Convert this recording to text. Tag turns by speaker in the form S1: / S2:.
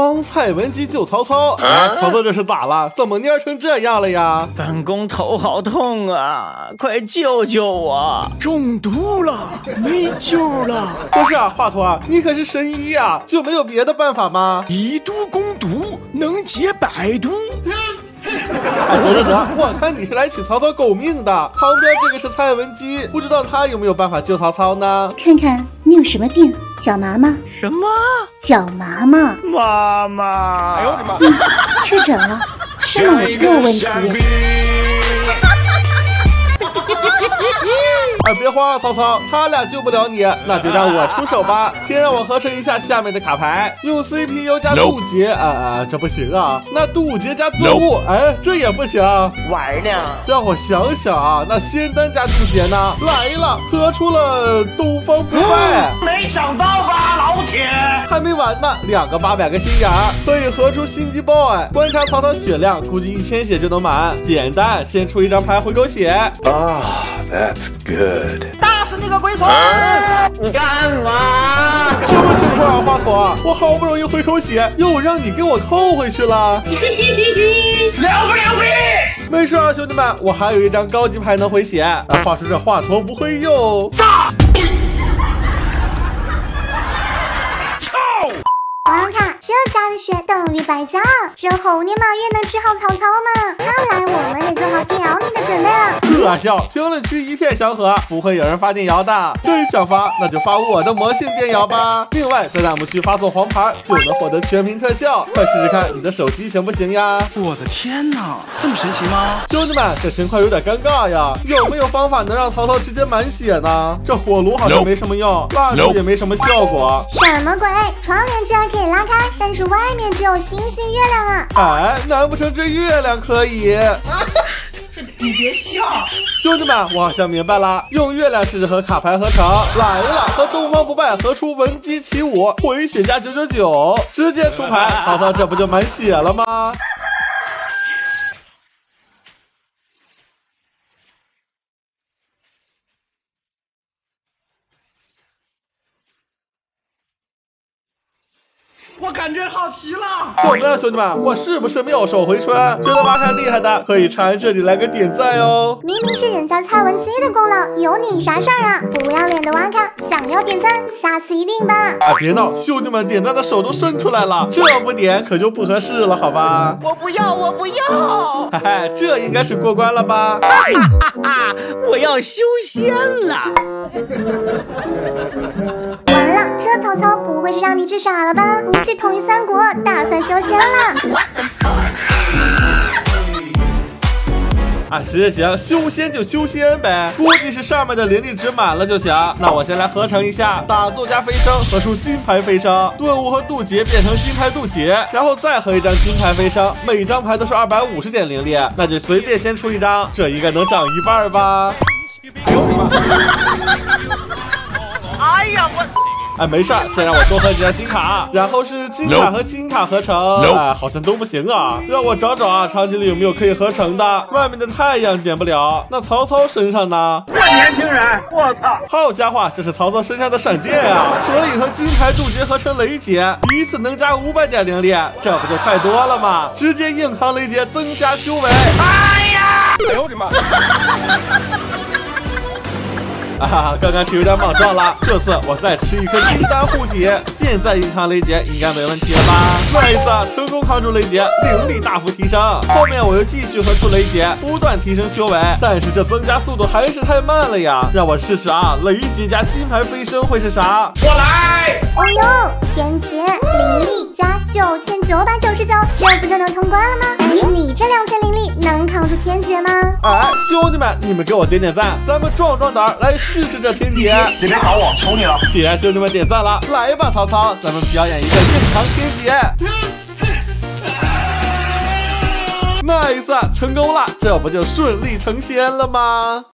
S1: 帮蔡文姬救曹操。哎，曹操这是咋了？怎么蔫成这样了呀？
S2: 本宫头好痛啊！快救救我！
S3: 中毒了，没救了。
S1: 不是啊，华佗，你可是神医呀，就没有别的办法吗？
S3: 以毒攻毒，能解百毒。
S1: 哎，得得得，我看你是来取曹操狗命的。旁边这个是蔡文姬，不知道他有没有办法救曹操呢？
S4: 看看你有什么病？脚麻吗？
S2: 什么？
S4: 脚麻吗？
S2: 妈妈！哎呦我的
S4: 妈！确诊了，是脑子有问题。
S1: 哎，别慌啊，曹操，他俩救不了你，那就让我出手吧。先让我合成一下下面的卡牌，用 CPU 加渡劫，啊啊，这不行啊。那渡劫加顿悟，哎，这也不行。
S2: 玩呢？
S1: 让我想想啊，那仙丹加渡劫呢？来了，合出了东方不败。
S2: 没想到吧，老铁？
S1: 还没完呢，两个八百个心眼，可以合出心机 boy。观察曹操血量，估计一千血就能满。简单，先出一张牌回口血。
S5: 啊，That's good。
S2: 打死你个龟孙！你干嘛？
S1: 什么情况啊，华佗？我好不容易回口血，又让你给我扣回去了。
S2: 牛不牛逼！
S1: 没事啊，兄弟们，我还有一张高级牌能回血。话说这华佗不会又
S2: 炸？
S4: 王卡，这家的血等于白交，这猴年马月能治好曹操吗？看来我们得做好屌你的准备了。
S1: 可笑，评论区一片祥和，不会有人发电摇的。真想发，那就发我的魔性电摇吧。另外，在弹幕区发送黄牌，就能获得全屏特效。快试试看，你的手机行不行呀？
S3: 我的天哪，这么神奇吗？
S1: 兄弟们，这情况有点尴尬呀。有没有方法能让曹操直接满血呢？这火炉好像没什么用，蜡烛也没什么效果。
S4: 什么鬼？窗帘居然可以拉开，但是外面只有星星、月亮啊！
S1: 哎，难不成这月亮可以？
S2: 你别笑，
S1: 兄弟们，我好像明白了，用月亮试试和卡牌合成。来了，和东方不败合出闻鸡起舞，回血加九九九，直接出牌，曹操这不就满血了吗？
S2: 我感觉好极了！
S1: 怎么样，兄弟们，我是不是妙手回春？觉得挖看厉害的，可以长按这里来个点赞哦。
S4: 明明是人家蔡文姬的功劳，有你啥事儿啊？不要脸的挖卡，想要点赞，下次一定吧。
S1: 啊，别闹，兄弟们点赞的手都伸出来了，这不点可就不合适了，好吧？
S2: 我不要，我不要！
S1: 嘿嘿，这应该是过关了吧？
S2: 哈哈哈！我要修仙了。
S4: 完了，这曹操不会是让你治傻了吧？你去统一三国，打算修仙了？
S1: 啊，行行行，修仙就修仙呗，估计是上面的灵力值满了就行。那我先来合成一下，打坐加飞升，合出金牌飞升，顿悟和渡劫变成金牌渡劫，然后再合一张金牌飞升，每张牌都是二百五十点灵力，那就随便先出一张，这应该能涨一半吧？哎呦我的
S2: 妈！哎呀我。
S1: 哎，没事儿，先让我多合几张金卡，然后是金卡和金卡合成。哎，好像都不行啊，让我找找啊，场景里有没有可以合成的？外面的太阳点不了，那曹操身上呢？
S2: 这年轻人，我操！
S1: 好家伙，这是曹操身上的闪电啊！可以和金牌渡劫合成雷劫，一次能加五百点灵力，这不就快多了吗？直接硬扛雷劫，增加修为。
S2: 哎呀！
S1: 哎呦我的妈！啊哈，刚刚是有点莽撞了，这次我再吃一颗金丹护体，现在硬扛雷劫应该没问题了吧？再一次成功扛住雷劫，灵力大幅提升。后面我又继续合出雷劫，不断提升修为，但是这增加速度还是太慢了呀！让我试试啊，雷劫加金牌飞升会是啥？
S2: 我来！
S4: 哦呦，天劫灵力加九千九百九十九，这不就能通关了吗？但是你这两千灵力能扛住天劫吗？
S1: 哎，兄弟们，你们给我点点赞，咱们壮壮胆来。试试这天劫，
S2: 你别打我，求你了！
S1: 既然兄弟们点赞了，来吧，曹操，咱们表演一个硬扛天劫。nice，成功了，这不就顺利成仙了吗？